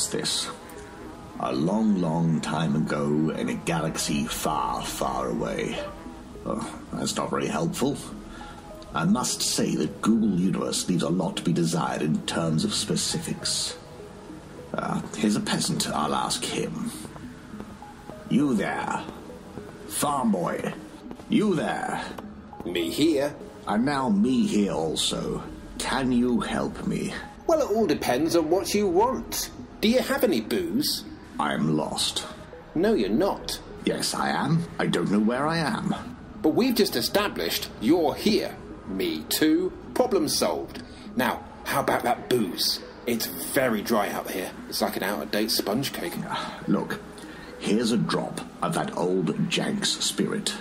What's this? A long, long time ago in a galaxy far, far away. Oh, that's not very helpful. I must say that Google Universe leaves a lot to be desired in terms of specifics. Uh, here's a peasant. I'll ask him. You there. Farm boy. You there. Me here? And now me here also. Can you help me? Well, it all depends on what you want. Do you have any booze? I'm lost. No, you're not. Yes, I am. I don't know where I am. But we've just established you're here. Me too. Problem solved. Now, how about that booze? It's very dry out here. It's like an out of date sponge cake. Ah, look, here's a drop of that old Janx spirit.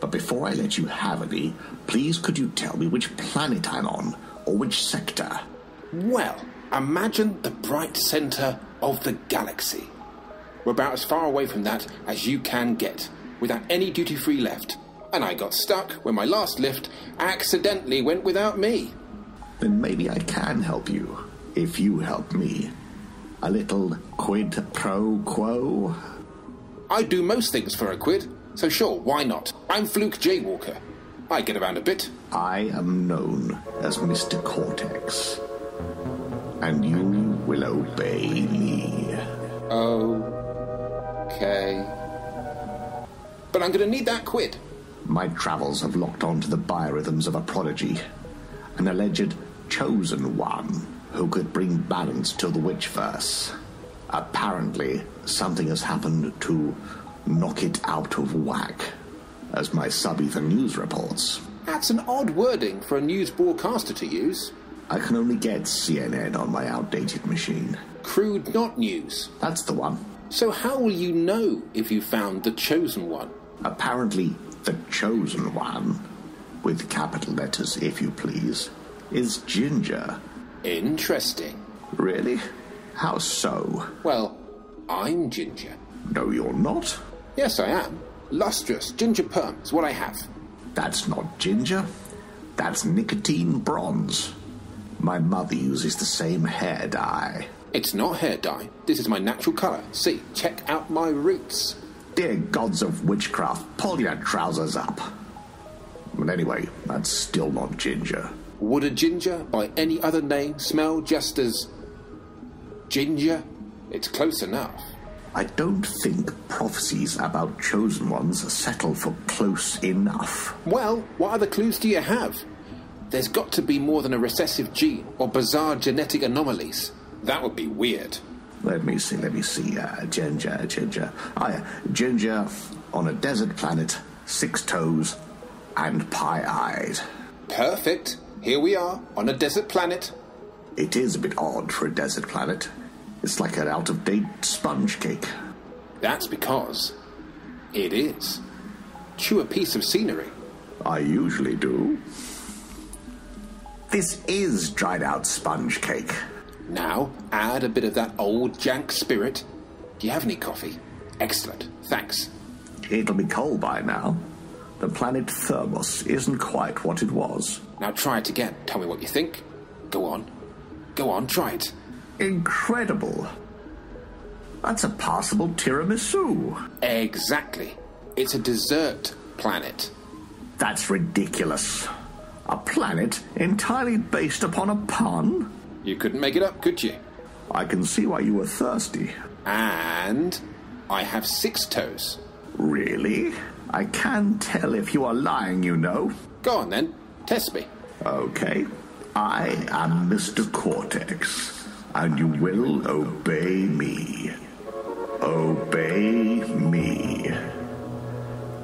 But before I let you have any, please could you tell me which planet I'm on, or which sector? Well, imagine the bright centre of the galaxy. We're about as far away from that as you can get, without any duty free left. And I got stuck when my last lift accidentally went without me. Then maybe I can help you, if you help me. A little quid pro quo? I do most things for a quid, so sure, why not? I'm Fluke Jaywalker. I get around a bit. I am known as Mr. Cortex. And you will obey me. Okay. But I'm gonna need that quid. My travels have locked on to the biorhythms of a prodigy, an alleged chosen one who could bring balance to the Witchverse. Apparently, something has happened to knock it out of whack, as my sub-ether news reports. That's an odd wording for a news broadcaster to use. I can only get CNN on my outdated machine. Crude not news. That's the one. So how will you know if you found the chosen one? Apparently, the chosen one, with capital letters if you please, is Ginger. Interesting. Really? How so? Well, I'm ginger. No, you're not. Yes, I am. Lustrous ginger perm is what I have. That's not ginger. That's nicotine bronze. My mother uses the same hair dye. It's not hair dye. This is my natural colour. See, check out my roots. Dear gods of witchcraft, pull your trousers up. But anyway, that's still not ginger. Would a ginger by any other name smell just as ginger? It's close enough. I don't think prophecies about chosen ones settle for close enough. Well, what other clues do you have? There's got to be more than a recessive gene or bizarre genetic anomalies. That would be weird. Let me see, let me see. Uh, ginger, ginger. Yeah. Ginger on a desert planet, six toes, and pie eyed. Perfect. Here we are on a desert planet. It is a bit odd for a desert planet. It's like an out of date sponge cake. That's because it is. Chew a piece of scenery. I usually do. This is dried out sponge cake. Now, add a bit of that old Janx spirit. Do you have any coffee? Excellent. Thanks. It'll be cold by now. The planet Thermos isn't quite what it was. Now try it again. Tell me what you think. Go on. Go on, try it. Incredible. That's a passable tiramisu. Exactly. It's a dessert planet. That's ridiculous. A planet entirely based upon a pun? You couldn't make it up, could you? I can see why you were thirsty. And I have six toes. Really? I can tell if you are lying, you know. Go on then. Test me. Okay. I am Mr. Cortex, and you will obey me. Obey me.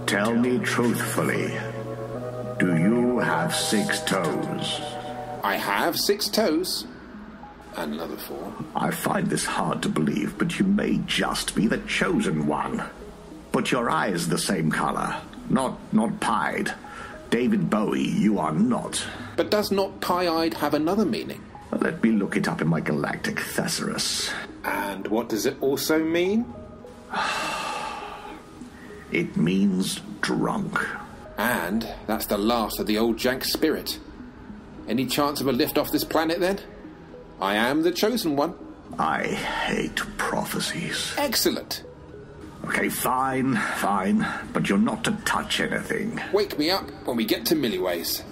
Tell me truthfully, do you have six toes? I have six toes. And another four. I find this hard to believe, but you may just be the chosen one. But your eye is the same color. Not not pied. David Bowie, you are not. But does not pie-eyed have another meaning? Let me look it up in my galactic thesaurus. And what does it also mean? It means drunk. And that's the last of the old Janx spirit. Any chance of a lift off this planet then? I am the chosen one. I hate prophecies. Excellent. Okay, fine, fine, but you're not to touch anything. Wake me up when we get to Milliways.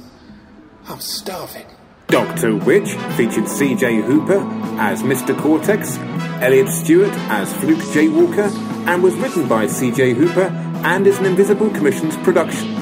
I'm starving. Doctor Witch featured CJ Hooper as Mr. Cortex, Elliot Stewart as Fluke J. Walker, and was written by CJ Hooper and is an Invisible Commissions production.